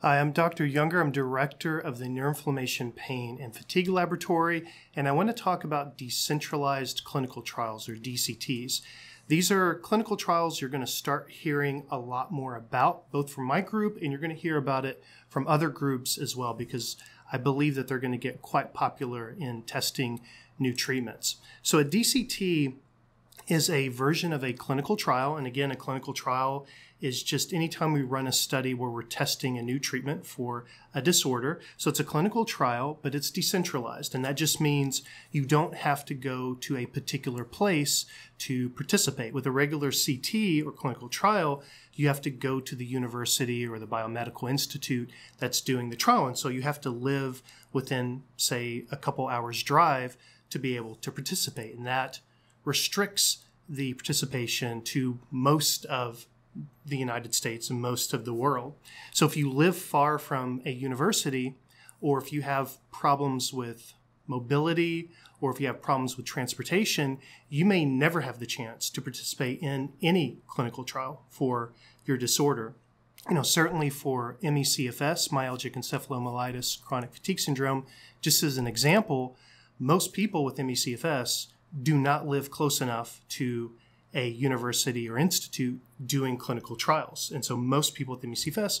Hi, I'm Dr. Younger. I'm director of the Neuroinflammation, Pain, and Fatigue Laboratory, and I want to talk about decentralized clinical trials, or DCTs. These are clinical trials you're going to start hearing a lot more about, both from my group and you're going to hear about it from other groups as well, because I believe that they're going to get quite popular in testing new treatments. So, a DCT is a version of a clinical trial. And again, a clinical trial is just anytime we run a study where we're testing a new treatment for a disorder. So it's a clinical trial, but it's decentralized. And that just means you don't have to go to a particular place to participate. With a regular CT or clinical trial, you have to go to the university or the biomedical institute that's doing the trial. And so you have to live within, say, a couple hours drive to be able to participate. And that restricts the participation to most of the United States and most of the world. So if you live far from a university, or if you have problems with mobility, or if you have problems with transportation, you may never have the chance to participate in any clinical trial for your disorder. You know, certainly for ME/CFS, myalgic encephalomyelitis, chronic fatigue syndrome, just as an example, most people with ME/CFS do not live close enough to a university or institute doing clinical trials. And so most people at the ME/CFS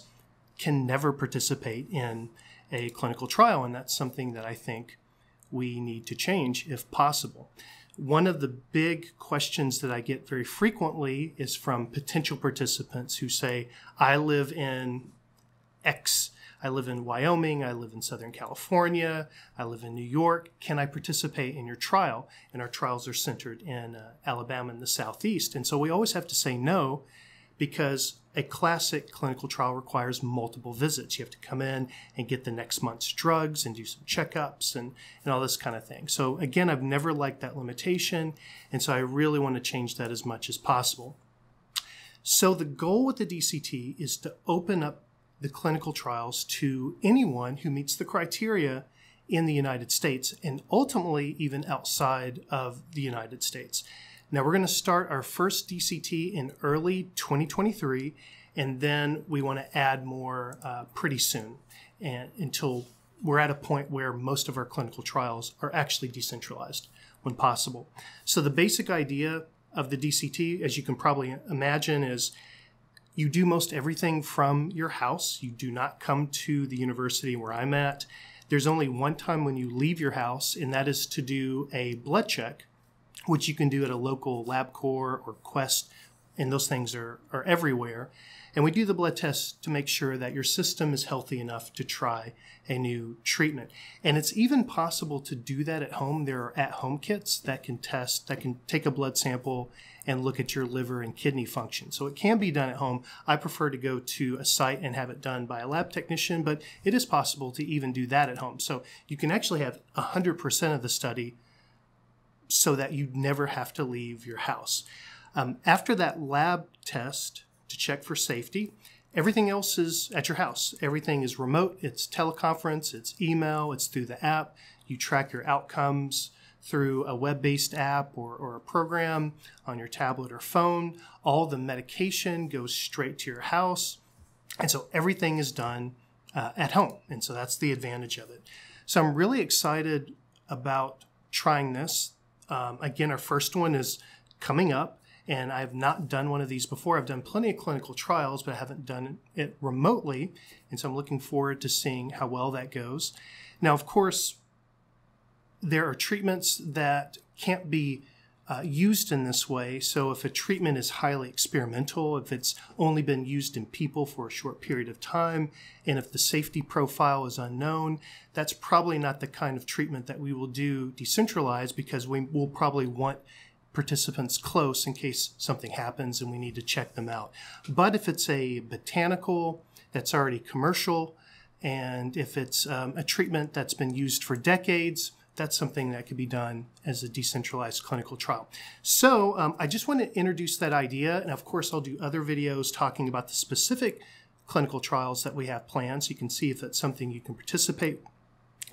can never participate in a clinical trial. And that's something that I think we need to change if possible. One of the big questions that I get very frequently is from potential participants who say, I live in X I live in Wyoming, I live in Southern California, I live in New York. Can I participate in your trial? And our trials are centered in uh, Alabama and the Southeast. And so we always have to say no because a classic clinical trial requires multiple visits. You have to come in and get the next month's drugs and do some checkups and, and all this kind of thing. So, again, I've never liked that limitation. And so I really want to change that as much as possible. So, the goal with the DCT is to open up the clinical trials to anyone who meets the criteria in the United States and ultimately even outside of the United States. Now, we're going to start our first DCT in early 2023, and then we want to add more uh, pretty soon and, until we're at a point where most of our clinical trials are actually decentralized when possible. So, the basic idea of the DCT, as you can probably imagine, is you do most everything from your house. You do not come to the university where I'm at. There's only one time when you leave your house, and that is to do a blood check, which you can do at a local LabCorp or Quest, and those things are, are everywhere. And we do the blood test to make sure that your system is healthy enough to try a new treatment. And it's even possible to do that at home. There are at home kits that can test, that can take a blood sample and look at your liver and kidney function. So it can be done at home. I prefer to go to a site and have it done by a lab technician, but it is possible to even do that at home. So you can actually have 100% of the study so that you never have to leave your house. Um, after that lab test to check for safety, everything else is at your house. Everything is remote, it's teleconference, it's email, it's through the app. You track your outcomes through a web based app or, or a program on your tablet or phone. All the medication goes straight to your house. And so everything is done uh, at home. And so that's the advantage of it. So I'm really excited about trying this. Um, again, our first one is coming up, and I've not done one of these before. I've done plenty of clinical trials, but I haven't done it remotely. And so I'm looking forward to seeing how well that goes. Now, of course, there are treatments that can't be uh, used in this way. So, if a treatment is highly experimental, if it's only been used in people for a short period of time, and if the safety profile is unknown, that's probably not the kind of treatment that we will do decentralized because we will probably want participants close in case something happens and we need to check them out. But if it's a botanical that's already commercial, and if it's um, a treatment that's been used for decades, that's something that could be done as a decentralized clinical trial. So um, I just want to introduce that idea. And of course, I'll do other videos talking about the specific clinical trials that we have planned so you can see if that's something you can participate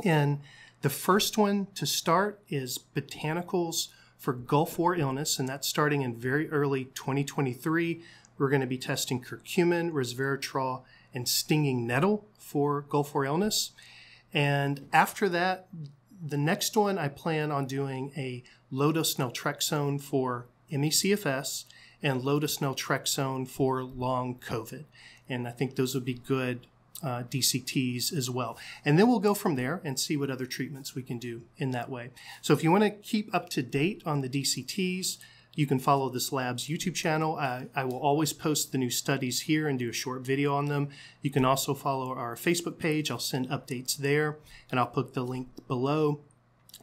in. The first one to start is botanicals for Gulf War illness, and that's starting in very early 2023. We're going to be testing curcumin, resveratrol, and stinging nettle for Gulf War illness. And after that, the next one I plan on doing a low dose naltrexone for ME/CFS and low dose naltrexone for long COVID. And I think those would be good uh, DCTs as well. And then we'll go from there and see what other treatments we can do in that way. So if you want to keep up to date on the DCTs, you can follow this lab's YouTube channel. I, I, will always post the new studies here and do a short video on them. You can also follow our Facebook page. I'll send updates there, and I'll put the link below.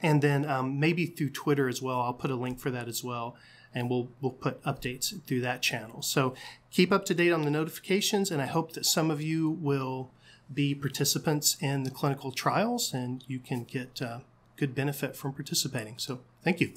And then um, maybe through Twitter as well. I'll put a link for that as well, and we'll we'll put updates through that channel. So keep up to date on the notifications, and I hope that some of you will be participants in the clinical trials, and you can get uh, good benefit from participating. So thank you.